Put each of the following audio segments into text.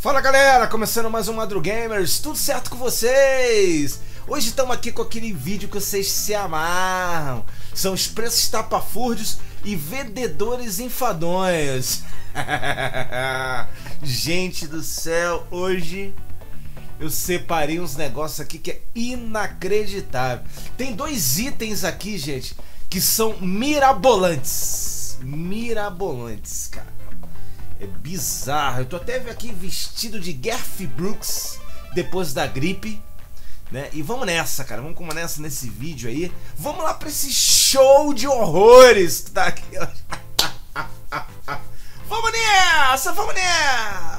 Fala galera, começando mais um Madrugamers, tudo certo com vocês? Hoje estamos aqui com aquele vídeo que vocês se amarram. São os preços tapafúrdios e vendedores enfadonhos. Gente do céu, hoje eu separei uns negócios aqui que é inacreditável. Tem dois itens aqui, gente, que são mirabolantes. Mirabolantes, cara. É bizarro. Eu tô até aqui vestido de Garth Brooks depois da gripe. Né? E vamos nessa, cara. Vamos como nessa nesse vídeo aí. Vamos lá para esse show de horrores que tá aqui. vamos nessa, vamos nessa.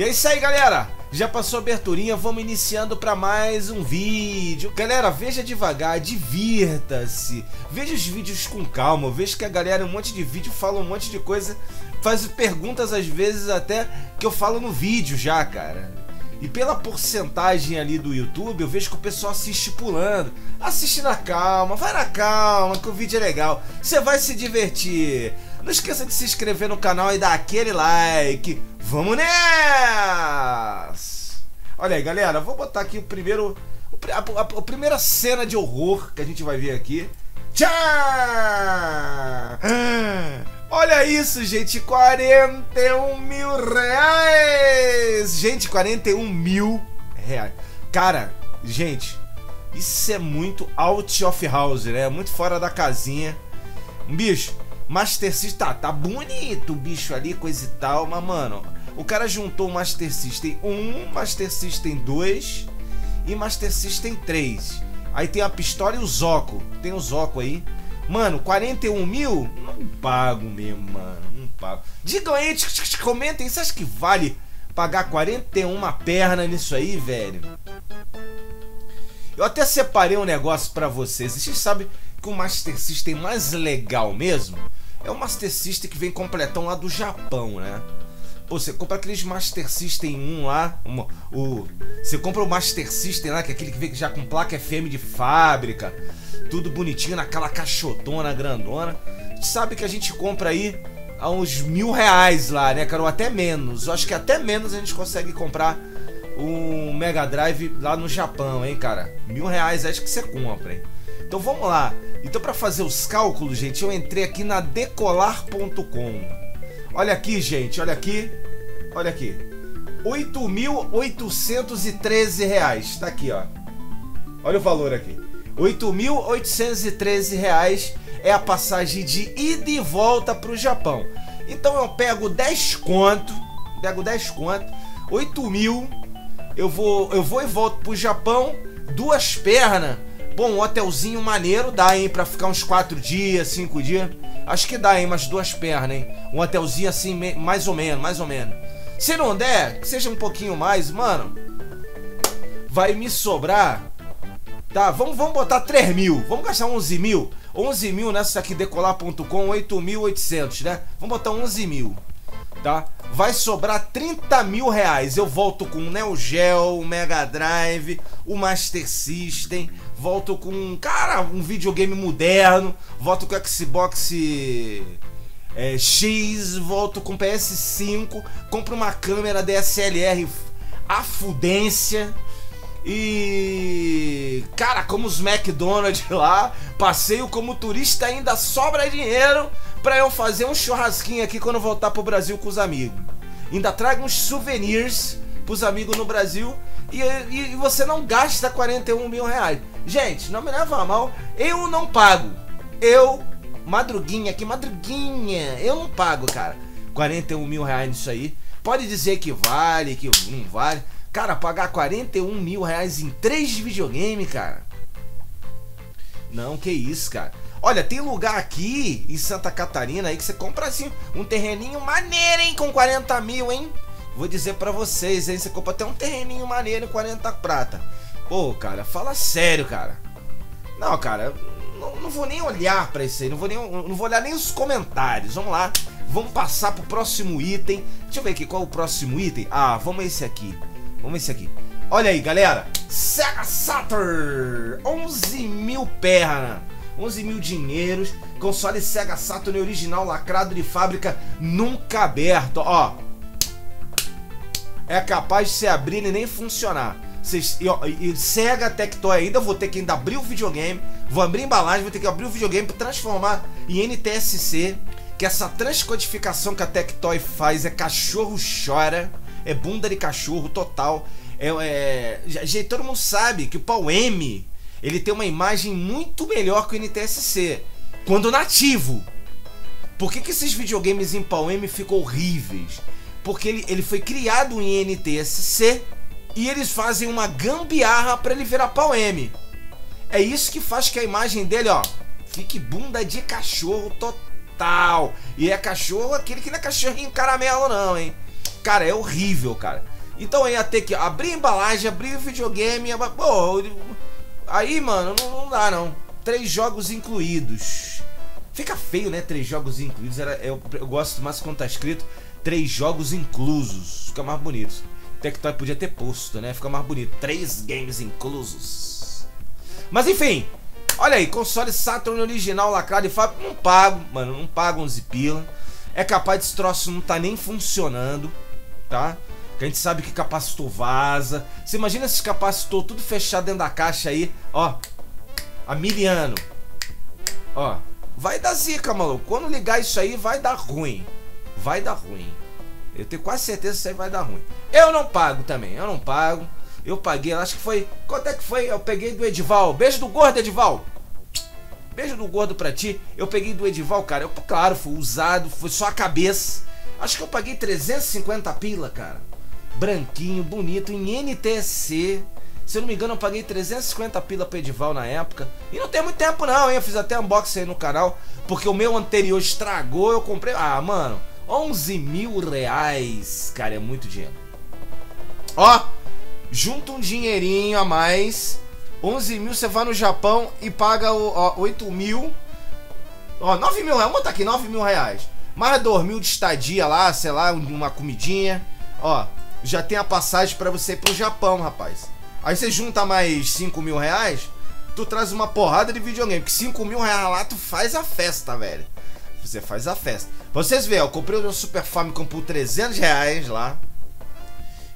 E é isso aí, galera. Já passou a aberturinha, vamos iniciando para mais um vídeo. Galera, veja devagar, divirta-se. Veja os vídeos com calma. Eu vejo que a galera, um monte de vídeo, fala um monte de coisa, faz perguntas às vezes até que eu falo no vídeo já, cara. E pela porcentagem ali do YouTube, eu vejo que o pessoal assiste pulando. Assiste na calma, vai na calma, que o vídeo é legal. Você vai se divertir. Não esqueça de se inscrever no canal e dar aquele like. Vamos nessa! Olha aí, galera, vou botar aqui o primeiro. A, a, a primeira cena de horror que a gente vai ver aqui. Tchau! Olha isso, gente! 41 mil reais! Gente, 41 mil reais. Cara, gente, isso é muito out of house, né? Muito fora da casinha. Um bicho, Master System, tá, tá bonito o bicho ali, coisa e tal, mas, mano, o cara juntou Master System 1, Master System 2 e Master System 3. Aí tem a pistola e o Zoco. Tem o Zoco aí. Mano, 41 mil? Não pago mesmo, mano. Não pago. Digam aí, comentem. Você acha que vale pagar 41 perna nisso aí, velho? Eu até separei um negócio para vocês. Vocês sabem que o Master System mais legal mesmo é o Master System que vem completão lá do Japão, né? Pô, você compra aqueles Master System 1 lá, uma, o, você compra o Master System lá, que é aquele que vem já com placa FM de fábrica, tudo bonitinho, naquela caixotona grandona. A gente sabe que a gente compra aí a uns mil reais lá, né, cara? Ou até menos. Eu acho que até menos a gente consegue comprar um Mega Drive lá no Japão, hein, cara? Mil reais acho que você compra, hein? Então vamos lá. Então para fazer os cálculos, gente, eu entrei aqui na decolar.com. Olha aqui, gente, olha aqui. Olha aqui. 8.813 reais. Tá aqui, ó. Olha o valor aqui. 8.813 reais é a passagem de ida e volta para o Japão. Então eu pego 10 conto, pego 10 conto, 8 mil, eu vou, eu vou e volto pro Japão, duas pernas Bom, um hotelzinho maneiro dá, hein, pra ficar uns 4 dias, 5 dias. Acho que dá, hein, umas duas pernas, hein. Um hotelzinho assim, mais ou menos, mais ou menos. Se não der, que seja um pouquinho mais, mano, vai me sobrar. Tá, vamos, vamos botar 3 mil. Vamos gastar 11 mil. 11 mil nessa aqui, decolar.com, 8.800, né? Vamos botar 11 mil, tá? Vai sobrar 30 mil reais. Eu volto com o Neo Geo, o Mega Drive, o Master System, volto com, cara, um videogame moderno, volto com Xbox é, X, volto com PS5, compro uma câmera DSLR a fudência e cara, como os McDonald's lá, passeio como turista ainda sobra dinheiro para eu fazer um churrasquinho aqui quando voltar pro Brasil com os amigos. Ainda trago uns souvenirs pros amigos no Brasil e, e, e, você não gasta 41 mil reais. Gente, não me leva a mal, eu não pago. Eu, madruguinha aqui, madruguinha, eu não pago, cara. 41 mil reais nisso aí. Pode dizer que vale, que não vale. Cara, pagar 41 mil reais em três videogame, cara. Não, que isso, cara. Olha, tem lugar aqui em Santa Catarina aí que você compra assim um terreninho maneiro, hein? Com 40 mil, hein? Vou dizer para vocês, hein? Você compra até um terreninho maneiro em 40 prata. Pô, cara, fala sério, cara. Não, cara, não, não vou nem olhar para isso aí. Não vou, nem, não vou olhar nem os comentários. Vamos lá. Vamos passar pro próximo item. Deixa eu ver aqui qual é o próximo item. Ah, vamos esse aqui. Vamos esse aqui. Olha aí, galera. Sega Saturn. 11 mil perna. 11 mil dinheiros. Console Sega Saturn original lacrado de fábrica, nunca aberto. Ó. É capaz de se abrir e nem funcionar. Cês, e, ó, e Sega Tectoy ainda vou ter que ainda abrir o videogame. Vou abrir a embalagem, vou ter que abrir o videogame para transformar em NTSC. Que essa transcodificação que a Tectoy faz é cachorro chora. É bunda de cachorro total. É, é, já, todo mundo sabe que o Pau M ele tem uma imagem muito melhor que o NTSC quando nativo. Por que, que esses videogames em Pau M ficam horríveis? Porque ele, ele foi criado em NTSC e eles fazem uma gambiarra para ele virar Pau M. É isso que faz que a imagem dele, ó, fique bunda de cachorro total. E é cachorro aquele que não é cachorrinho caramelo não, hein? Cara, é horrível, cara. Então ia ter que abrir a embalagem, abrir o videogame, pô, aí, mano, não, não dá não. Três jogos incluídos. Fica feio, né? Três jogos incluídos. Era, eu, eu gosto mais quando tá escrito três jogos inclusos. Fica mais bonito. Tectoy podia ter posto, né? Fica mais bonito. Três games inclusos. Mas enfim, olha aí, console Saturn original lacrado e fábrica. Não pago, mano, não pago 11 pila. É capaz desse troço não tá nem funcionando, tá? Que a gente sabe que capacitor vaza. Você imagina esses capacitor tudo fechado dentro da caixa aí, ó. A miliano. Ó, vai dar zica, maluco. Quando ligar isso aí, vai dar ruim. Vai dar ruim. Eu tenho quase certeza que isso aí vai dar ruim. Eu não pago também, eu não pago. Eu paguei, acho que foi. Quanto é que foi? Eu peguei do Edival. Beijo do gordo, Edival. Beijo do gordo pra ti. Eu peguei do Edival, cara. Eu, claro, foi usado, foi só a cabeça. Acho que eu paguei 350 pila, cara. Branquinho, bonito, em NTSC. Se eu não me engano, eu paguei 350 pila pro Edival na época. E não tem muito tempo não, hein? Eu fiz até unboxing aí no canal. Porque o meu anterior estragou, eu comprei... Ah, mano, 11 mil reais. Cara, é muito dinheiro. Ó, junta um dinheirinho a mais. 11 mil, você vai no Japão e paga o, ó, 8 mil. Ó, 9 mil reais. Vamos botar aqui, 9 mil reais. Mais 2 mil de estadia lá, sei lá, uma comidinha. Ó, já tem a passagem para você ir pro Japão, rapaz. Aí você junta mais 5 mil reais, tu traz uma porrada de videogame. Porque 5 mil reais lá, tu faz a festa, velho. Você faz a festa. Pra vocês verem, eu comprei o Super Famicom por 300 reais lá.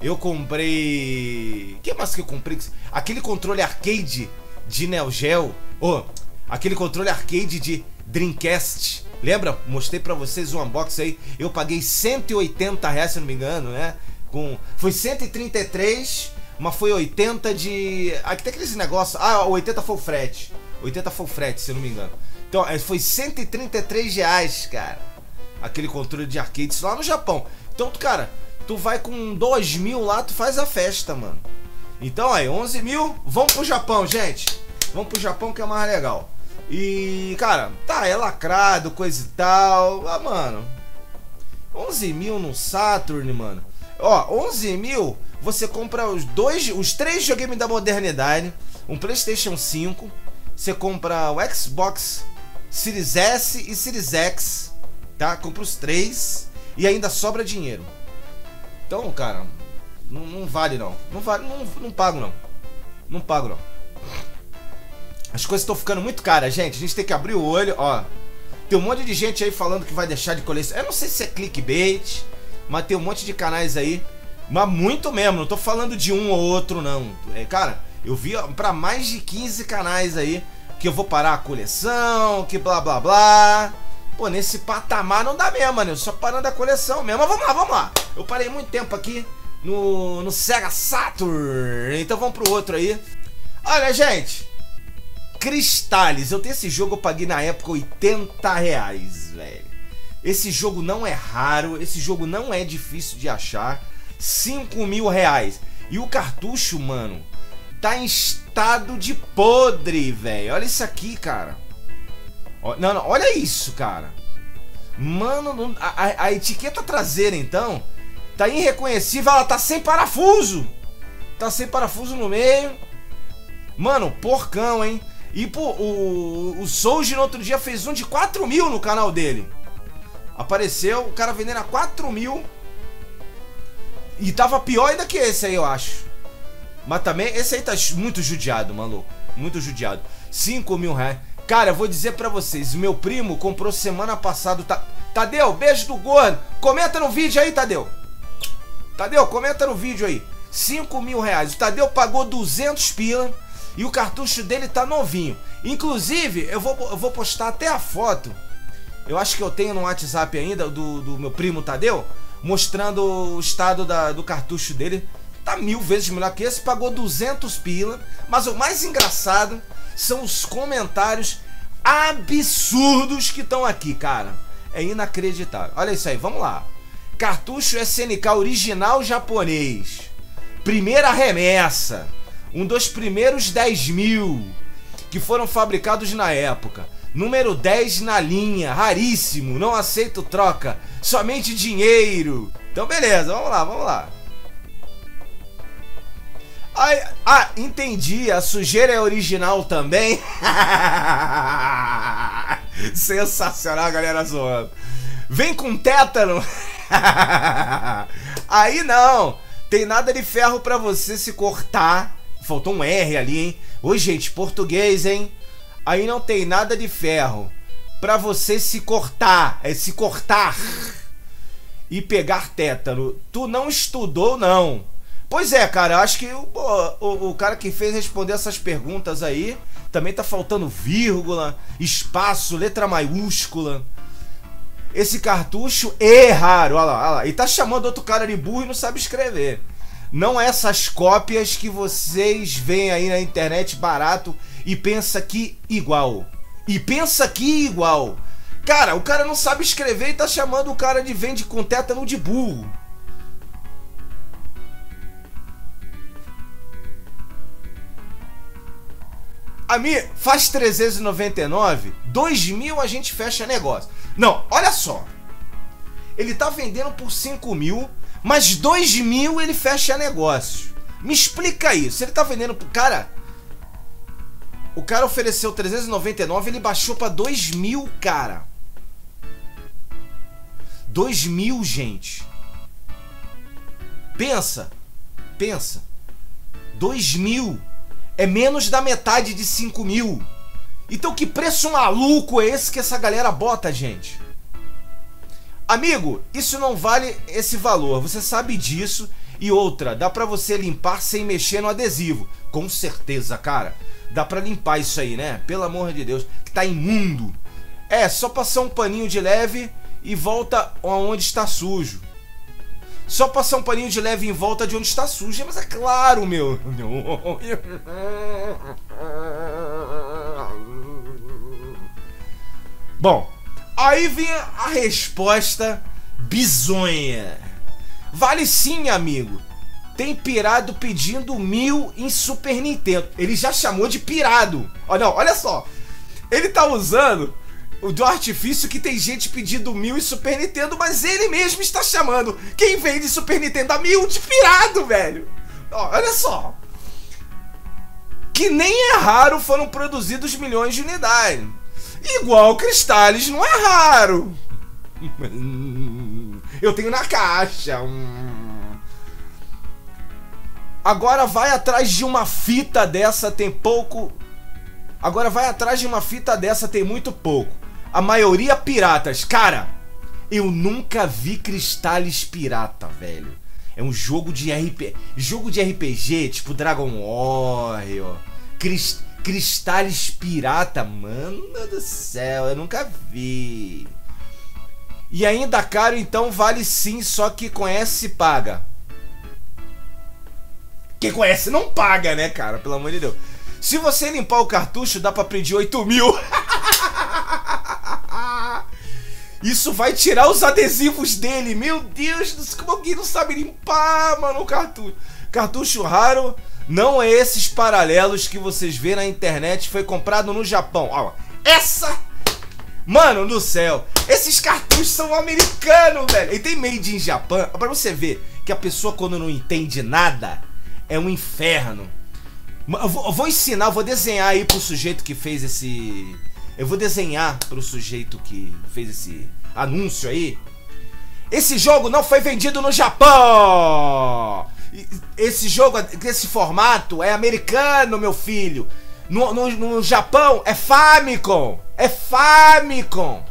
Eu comprei... Que mais que eu comprei? Aquele controle arcade de Neo Geo. Oh, aquele controle arcade de Dreamcast. Lembra? Mostrei pra vocês o unboxing aí. Eu paguei 180 reais, se não me engano, né? Com... Foi 133 mas foi 80 de. Aqui tem aqueles negócios. Ah, 80 foi o frete. 80 foi o frete, se não me engano. Então, é, foi 133 reais, cara. Aquele controle de arcade, lá no Japão. Então, cara, tu vai com 2 mil lá, tu faz a festa, mano. Então, aí, 11 mil, vamos pro Japão, gente. Vamos pro Japão que é mais legal. E, cara, tá, é lacrado, coisa e tal. Ah, mano. 11 mil no Saturn, mano. Ó, 11 mil você compra os dois, os três videogames da modernidade, um PlayStation 5, você compra o Xbox Series S e Series X, tá? Compra os três e ainda sobra dinheiro. Então, cara, não, não vale não. Não vale, não, não pago não. Não pago não. As coisas estão ficando muito caras, gente. A gente tem que abrir o olho, ó. Tem um monte de gente aí falando que vai deixar de colecionar. Eu não sei se é clickbait, mas tem um monte de canais aí mas muito mesmo, não tô falando de um ou outro, não. É, cara, eu vi para mais de 15 canais aí que eu vou parar a coleção, que blá blá blá. Pô, nesse patamar não dá mesmo, mano. Eu só parando a coleção mesmo. Mas vamos lá, vamos lá. Eu parei muito tempo aqui no, no Sega Saturn. Então vamos pro outro aí. Olha, gente. Cristales. Eu tenho esse jogo, eu paguei na época 80 reais, velho. Esse jogo não é raro, esse jogo não é difícil de achar. 5 mil reais. E o cartucho, mano, tá em estado de podre, velho. Olha isso aqui, cara. Não, não, olha isso, cara. Mano, a, a, etiqueta traseira, então, tá irreconhecível. Ela tá sem parafuso. Tá sem parafuso no meio. Mano, porcão, hein? E pô, o, o Souji no outro dia fez um de 4 mil no canal dele. Apareceu o cara vendendo a 4 mil e tava pior ainda que esse aí, eu acho. Mas também, esse aí tá muito judiado, maluco. Muito judiado. 5 mil reais. Cara, eu vou dizer para vocês, meu primo comprou semana passada. Tá... Tadeu, beijo do gordo. Comenta no vídeo aí, Tadeu. Tadeu, comenta no vídeo aí. 5 mil reais. O Tadeu pagou 200 pila e o cartucho dele tá novinho. Inclusive, eu vou, eu vou postar até a foto. Eu acho que eu tenho no WhatsApp ainda, do, do meu primo Tadeu, mostrando o estado da, do cartucho dele. Tá mil vezes melhor que esse, pagou 200 pila. Mas o mais engraçado são os comentários absurdos que estão aqui, cara. É inacreditável. Olha isso aí, vamos lá. Cartucho SNK original japonês. Primeira remessa. Um dos primeiros 10 mil que foram fabricados na época. Número 10 na linha, raríssimo, não aceito troca, somente dinheiro. Então beleza, vamos lá, vamos lá. Ai, ah, entendi. A sujeira é original também. Sensacional, galera zoando. Vem com tétano. Aí não. Tem nada de ferro para você se cortar. Faltou um R ali, hein? Oi, gente, português, hein? Aí não tem nada de ferro para você se cortar, é se cortar e pegar tétano. Tu não estudou, não. Pois é, cara, acho que o, o, o, cara que fez responder essas perguntas aí também tá faltando vírgula, espaço, letra maiúscula. Esse cartucho é raro, olha lá, olha lá. E tá chamando outro cara de burro e não sabe escrever. Não essas cópias que vocês veem aí na internet barato e pensa que igual. E pensa que igual. Cara, o cara não sabe escrever e tá chamando o cara de vende com tétano de burro. A mim faz 399, 2 mil a gente fecha negócio. Não, olha só. Ele tá vendendo por 5 mil, mas 2 mil ele fecha negócio. Me explica isso. Ele tá vendendo por. Cara. O cara ofereceu 399, ele baixou pra 2 mil, cara. 2 mil, gente. Pensa. Pensa. 2 mil é menos da metade de 5 mil. Então que preço maluco é esse que essa galera bota, gente? Amigo, isso não vale esse valor, você sabe disso. E outra, dá pra você limpar sem mexer no adesivo. Com certeza, cara. Dá pra limpar isso aí, né? Pelo amor de Deus, que tá imundo. É, só passar um paninho de leve e volta aonde está sujo. Só passar um paninho de leve em volta de onde está suja, mas é claro, meu. Bom, aí vem a resposta bizonha. Vale sim, amigo. Tem pirado pedindo mil em Super Nintendo. Ele já chamou de pirado. Olha, olha só. Ele tá usando o do artifício que tem gente pedindo mil e Super Nintendo, mas ele mesmo está chamando quem vende Super Nintendo a mil de pirado, velho. Ó, olha só. Que nem é raro foram produzidos milhões de unidades. Igual Cristales não é raro. Eu tenho na caixa. Agora vai atrás de uma fita dessa, tem pouco. Agora vai atrás de uma fita dessa, tem muito pouco a maioria piratas. Cara, eu nunca vi Cristales pirata, velho. É um jogo de RPG, jogo de RPG, tipo Dragon Warrior, Crist Cristales pirata, mano do céu, eu nunca vi. E ainda caro, então vale sim, só que conhece paga. Quem conhece não paga, né, cara? Pelo amor de Deus. Se você limpar o cartucho, dá pra pedir 8 mil. Isso vai tirar os adesivos dele. Meu Deus, como alguém não sabe limpar, mano, o cartucho. Cartucho raro não é esses paralelos que vocês vê na internet. Foi comprado no Japão. Ó, essa... Mano do céu, esses cartuchos são americanos, velho. E tem made in Japão. Pra você ver que a pessoa quando não entende nada é um inferno. Eu vou, ensinar, vou desenhar aí pro sujeito que fez esse eu vou desenhar para o sujeito que fez esse anúncio aí. Esse jogo não foi vendido no Japão! Esse jogo, esse formato é americano, meu filho. No, no, no Japão é Famicom. É Famicom.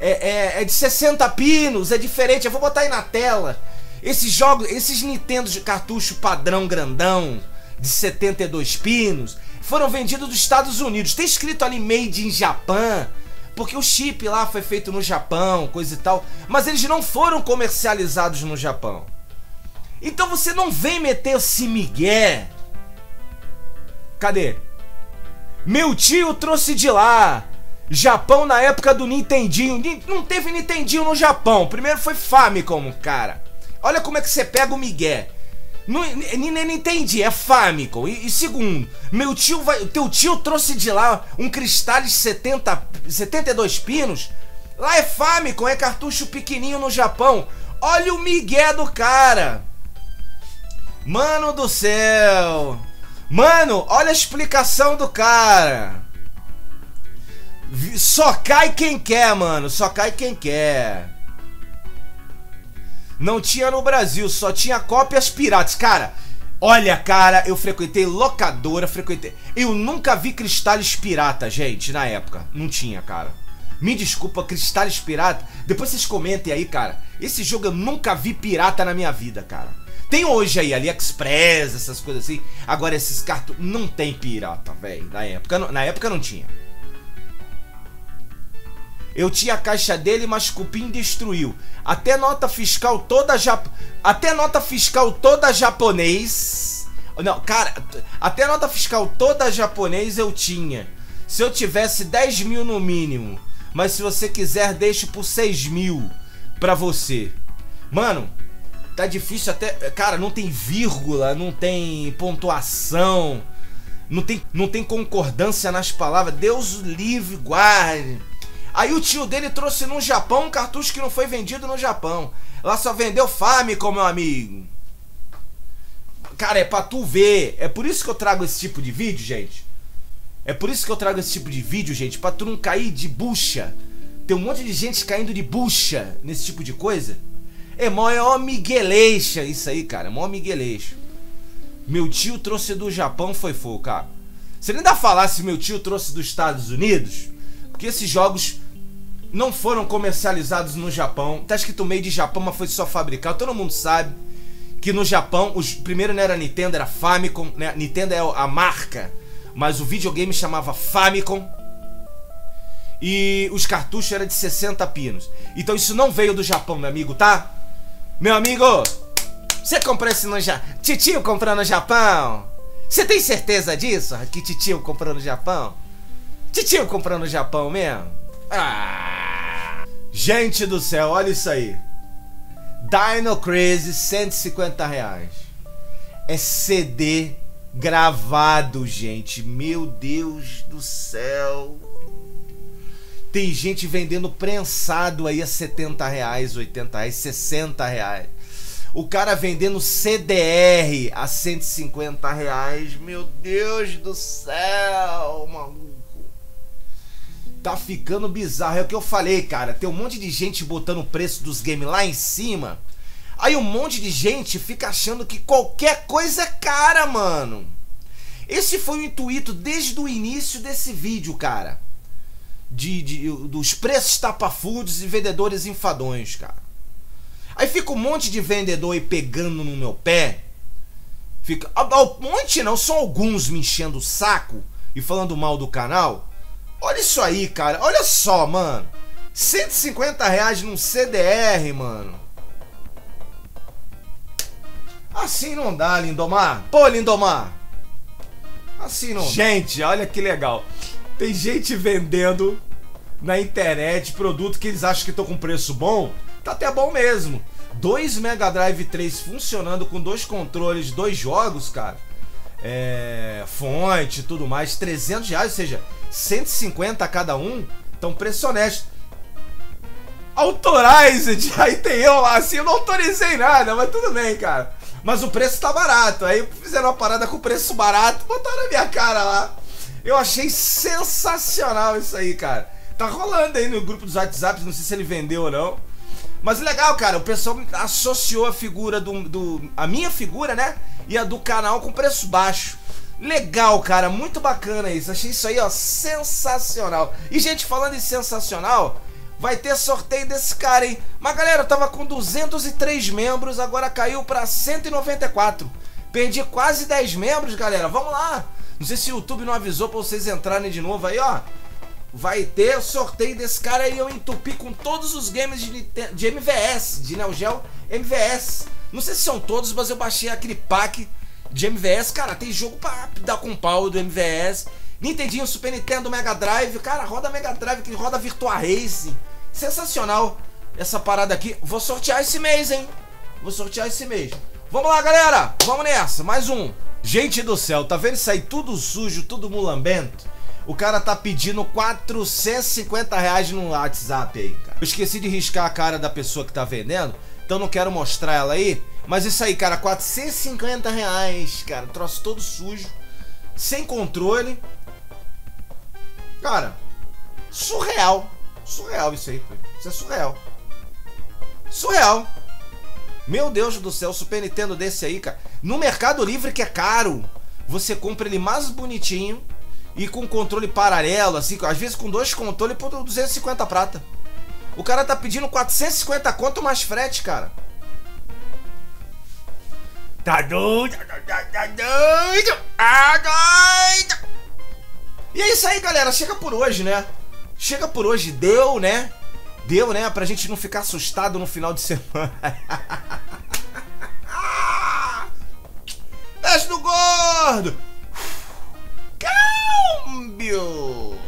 É, é, é, de 60 pinos, é diferente. Eu vou botar aí na tela. Esses jogos, esses Nintendo de cartucho padrão grandão, de 72 pinos, foram vendidos dos Estados Unidos. Tem escrito ali Made in Japan, porque o chip lá foi feito no Japão, coisa e tal. Mas eles não foram comercializados no Japão. Então você não vem meter esse migué. Cadê? Meu tio trouxe de lá. Japão na época do Nintendinho. Não teve Nintendinho no Japão. Primeiro foi Famicom, cara. Olha como é que você pega o migué. Não, nem entendi, é Famicom. E, e, segundo, meu tio vai. Teu tio trouxe de lá um cristal de 70, 72 pinos. Lá é Famicom, é cartucho pequenininho no Japão. Olha o migué do cara. Mano do céu! Mano, olha a explicação do cara! Só cai quem quer, mano. Só cai quem quer. Não tinha no Brasil, só tinha cópias piratas. Cara, olha, cara, eu frequentei locadora, frequentei. Eu nunca vi cristais pirata, gente, na época. Não tinha, cara. Me desculpa, cristais pirata. Depois vocês comentem aí, cara. Esse jogo eu nunca vi pirata na minha vida, cara. Tem hoje aí AliExpress, essas coisas assim. Agora esses cartões não tem pirata, velho. Na época, na época não tinha. Eu tinha a caixa dele, mas Cupim destruiu. Até nota fiscal toda jap... até nota fiscal toda japonês. Não, cara, até nota fiscal toda japonês eu tinha. Se eu tivesse 10 mil no mínimo. Mas se você quiser, deixo por 6 mil pra você. Mano, Tá difícil até. Cara, não tem vírgula, não tem pontuação, não tem, não tem concordância nas palavras. Deus livre, guarde. Aí o tio dele trouxe no Japão um cartucho que não foi vendido no Japão. Lá só vendeu Famicom, meu amigo. Cara, é pra tu ver. É por isso que eu trago esse tipo de vídeo, gente. É por isso que eu trago esse tipo de vídeo, gente. Pra tu não cair de bucha. Tem um monte de gente caindo de bucha nesse tipo de coisa. É mó migueleixa isso aí, cara. Mó migueleixa. Meu tio trouxe do Japão, foi fogo, cara. Se ele ainda falasse meu tio trouxe dos Estados Unidos, porque esses jogos não foram comercializados no Japão. Tá escrito meio de Japão, mas foi só fabricado. Todo mundo sabe que no Japão, os primeiro não era Nintendo, era Famicom, né? Nintendo é a marca, mas o videogame chamava Famicom. E os cartuchos eram de 60 pinos. Então isso não veio do Japão, meu amigo, tá? Meu amigo, você comprou esse no Japão? Titio comprou no Japão? Você tem certeza disso? Que titio comprou no Japão? Titio comprou no Japão mesmo? Ah! Gente do céu, olha isso aí. Dino Crazy, 150 reais. É CD gravado, gente. Meu Deus do céu. Tem gente vendendo prensado aí a 70 reais, 80 reais, 60 reais. O cara vendendo CDR a 150 reais. Meu Deus do céu, maluco. Tá ficando bizarro. É o que eu falei, cara. Tem um monte de gente botando o preço dos games lá em cima. Aí um monte de gente fica achando que qualquer coisa é cara, mano. Esse foi o intuito desde o início desse vídeo, cara de, de, dos preços tapafúdios e vendedores enfadões, cara. Aí fica um monte de vendedor aí pegando no meu pé. Fica. Um monte não, são alguns me enchendo o saco e falando mal do canal. Olha isso aí, cara. Olha só, mano. 150 reais num CDR, mano. Assim não dá, Lindomar. Pô, Lindomar. Assim não Gente, olha que legal. Tem gente vendendo na internet produto que eles acham que estão com preço bom. Tá até bom mesmo. Dois Mega Drive 3 funcionando com dois controles, dois jogos, cara. É, fonte tudo mais, 300 reais, ou seja, 150 cada um. Então, preço honesto. Authorized, aí tem eu lá, assim, eu não autorizei nada, mas tudo bem, cara. Mas o preço tá barato. Aí fizeram uma parada com preço barato, botaram na minha cara lá. Eu achei sensacional isso aí, cara. Tá rolando aí no grupo dos WhatsApps, não sei se ele vendeu ou não. Mas legal, cara, o pessoal associou a figura do, do. a minha figura, né? E a do canal com preço baixo. Legal, cara, muito bacana isso. Achei isso aí, ó, sensacional. E, gente, falando em sensacional, vai ter sorteio desse cara, hein? Mas, galera, eu tava com 203 membros, agora caiu pra 194. Perdi quase 10 membros, galera. Vamos lá. Não sei se o YouTube não avisou pra vocês entrarem de novo aí, ó. Vai ter sorteio desse cara aí, eu entupi com todos os games de, de MVS, de Neo Geo MVS. Não sei se são todos, mas eu baixei aquele pack de MVS. Cara, tem jogo pra dar com pau do MVS. Nintendinho, Super Nintendo, Mega Drive. Cara, roda Mega Drive, que roda Virtua Racing. Sensacional essa parada aqui. Vou sortear esse mês, hein? Vou sortear esse mês. Vamos lá, galera. Vamos nessa. Mais um. Gente do céu, tá vendo isso aí tudo sujo, tudo mulambento? O cara tá pedindo 450 reais no WhatsApp aí, cara. Eu esqueci de riscar a cara da pessoa que tá vendendo, então não quero mostrar ela aí. Mas isso aí, cara, 450 reais, cara. Troço todo sujo, sem controle. Cara, surreal. Surreal isso aí, isso é surreal. Surreal. Meu Deus do céu, Super Nintendo desse aí, cara. No Mercado Livre que é caro, você compra ele mais bonitinho e com controle paralelo, assim, às vezes com dois controles por 250 prata. O cara tá pedindo 450 conto mais frete, cara. Tá doido, tá, tá doido, tá doido. E é isso aí, galera. Chega por hoje, né? Chega por hoje. Deu, né? Deu, né? Pra gente não ficar assustado no final de semana. Teste do gordo! Câmbio!